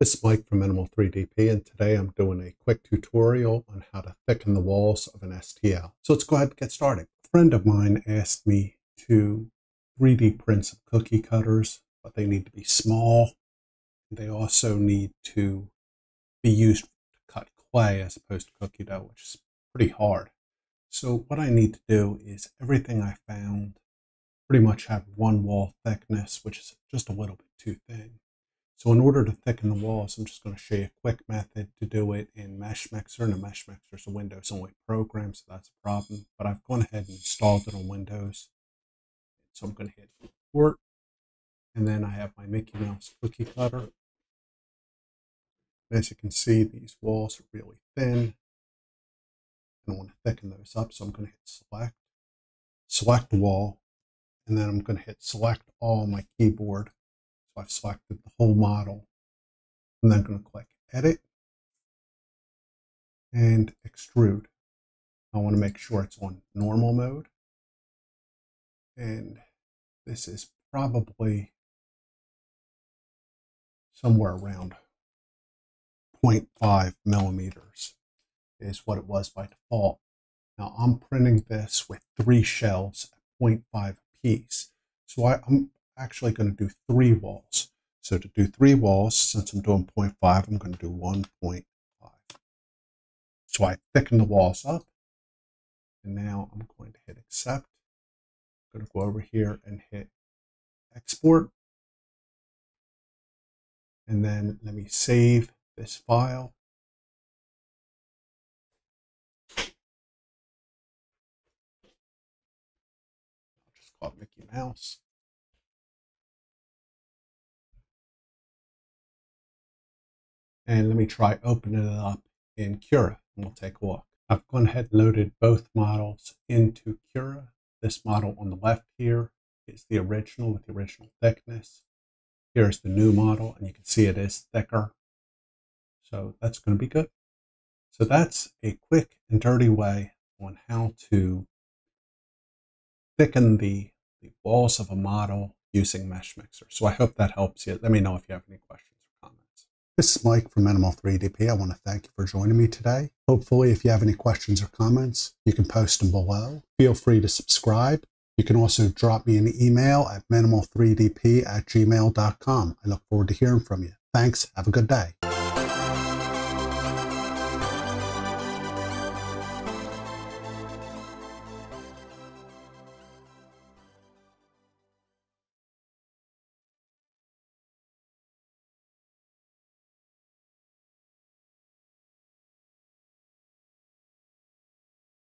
This is Mike from Minimal 3DP and today I'm doing a quick tutorial on how to thicken the walls of an STL. So let's go ahead and get started. A friend of mine asked me to 3D print some cookie cutters, but they need to be small. They also need to be used to cut clay as opposed to cookie dough, which is pretty hard. So what I need to do is everything I found pretty much have one wall thickness, which is just a little bit too thin. So in order to thicken the walls, I'm just going to show you a quick method to do it in Meshmixer. And the Meshmixer is a Windows only program, so that's a problem. But I've gone ahead and installed it on Windows. So I'm going to hit import. And then I have my Mickey Mouse cookie cutter. As you can see, these walls are really thin. I want to thicken those up, so I'm going to hit select, select wall, and then I'm going to hit select all on my keyboard I've selected the whole model. And I'm then going to click Edit and Extrude. I want to make sure it's on normal mode. And this is probably somewhere around 0.5 millimeters is what it was by default. Now I'm printing this with three shells at 0.5 piece. So I, am actually going to do three walls. So to do three walls, since I'm doing 0.5, I'm going to do 1.5. So I thicken the walls up. And now I'm going to hit accept. I'm going to go over here and hit export. And then let me save this file. I'll just call Mickey Mouse. And let me try opening it up in Cura and we'll take a look. I've gone ahead and loaded both models into Cura. This model on the left here is the original with the original thickness. Here's the new model and you can see it is thicker. So that's going to be good. So that's a quick and dirty way on how to thicken the, the walls of a model using Meshmixer. So I hope that helps you. Let me know if you have any questions. This is Mike from Minimal 3DP. I want to thank you for joining me today. Hopefully, if you have any questions or comments, you can post them below. Feel free to subscribe. You can also drop me an email at minimal3dp at gmail.com. I look forward to hearing from you. Thanks. Have a good day.